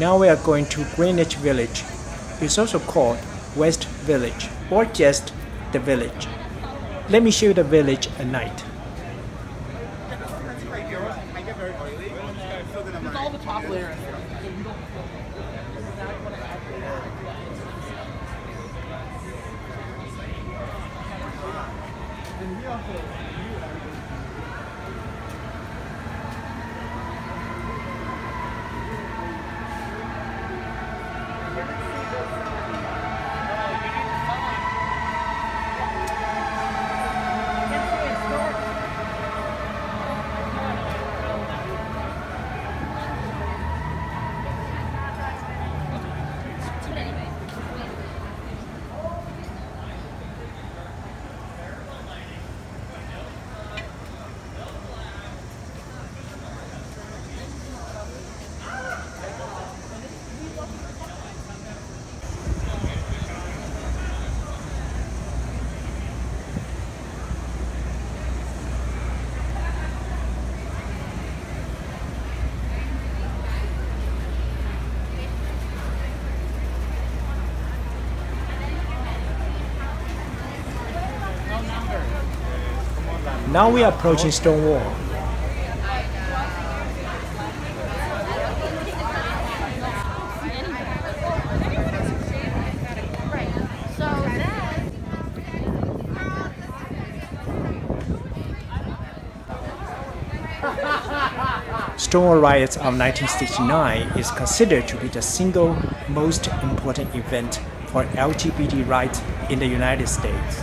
Now we are going to Greenwich Village. It's also called West Village or just the village. Let me show you the village at night. Now we are approaching Stonewall. Stonewall riots of 1969 is considered to be the single most important event for LGBT rights in the United States.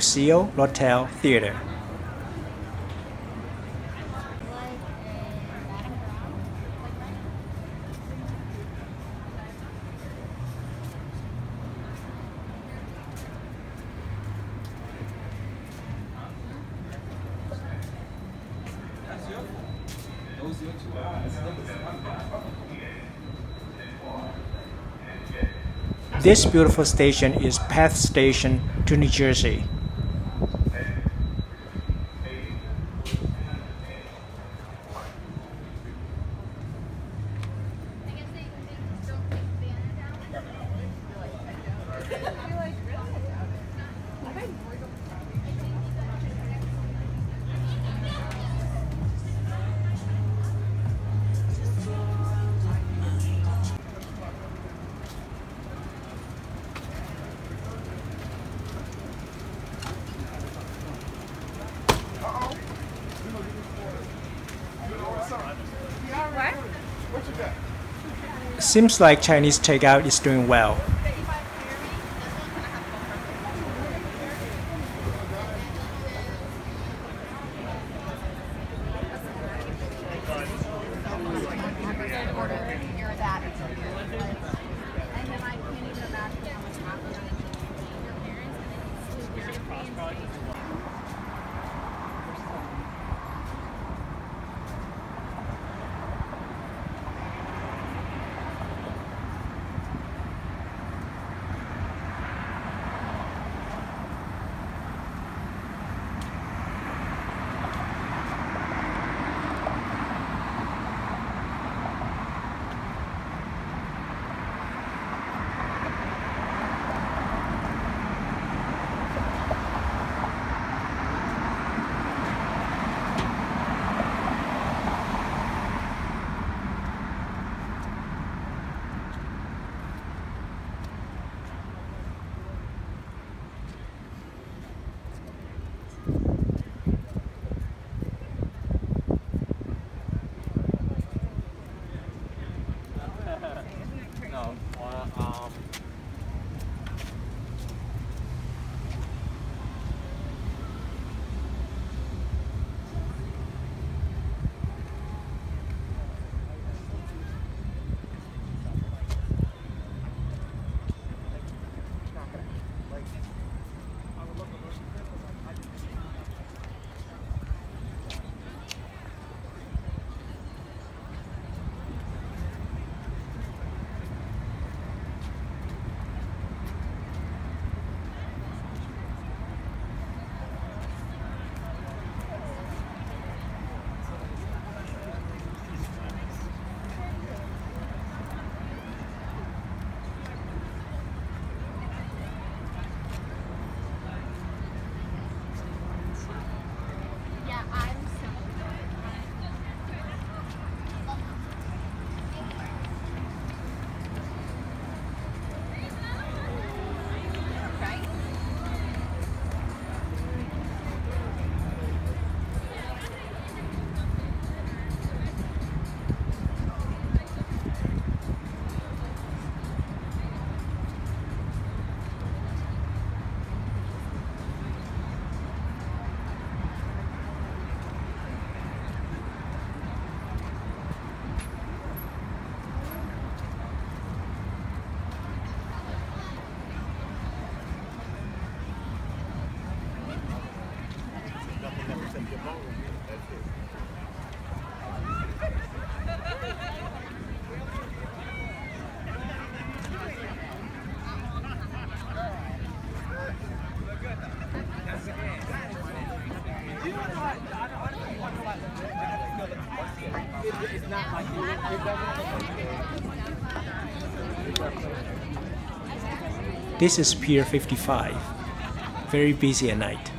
Lucille Lortel Theater. This beautiful station is Path Station to New Jersey. Seems like Chinese takeout is doing well. This is Pier 55. Very busy at night.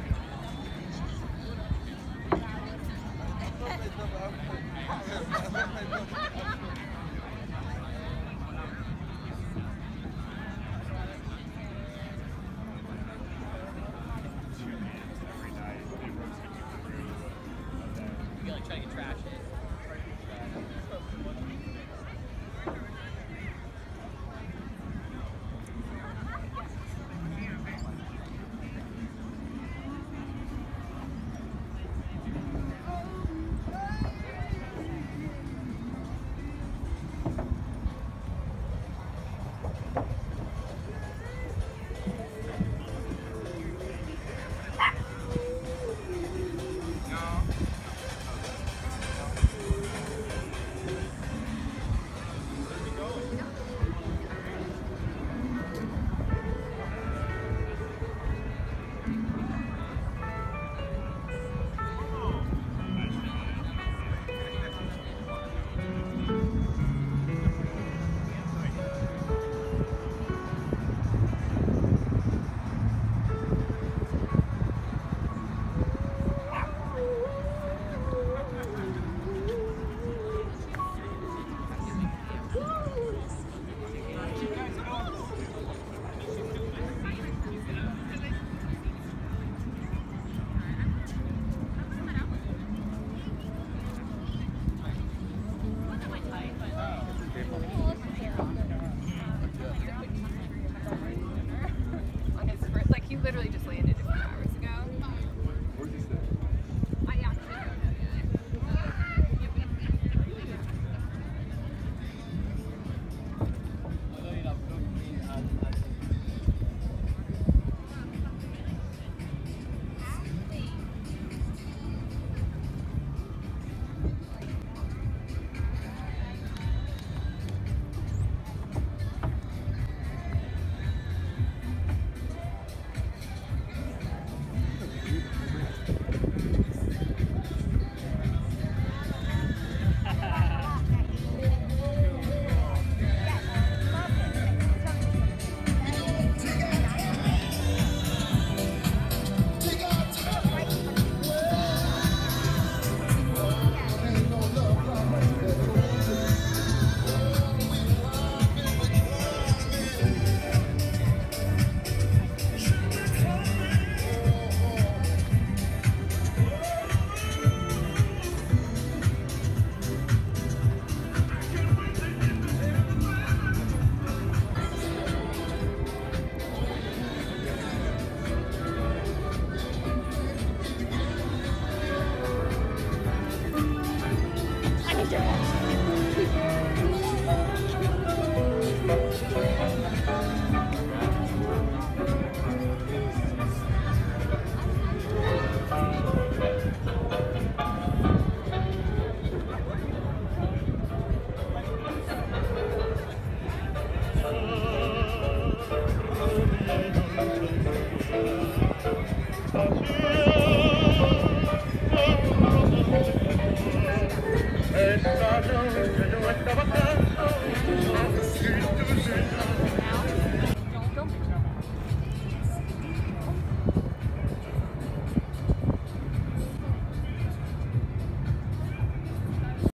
啊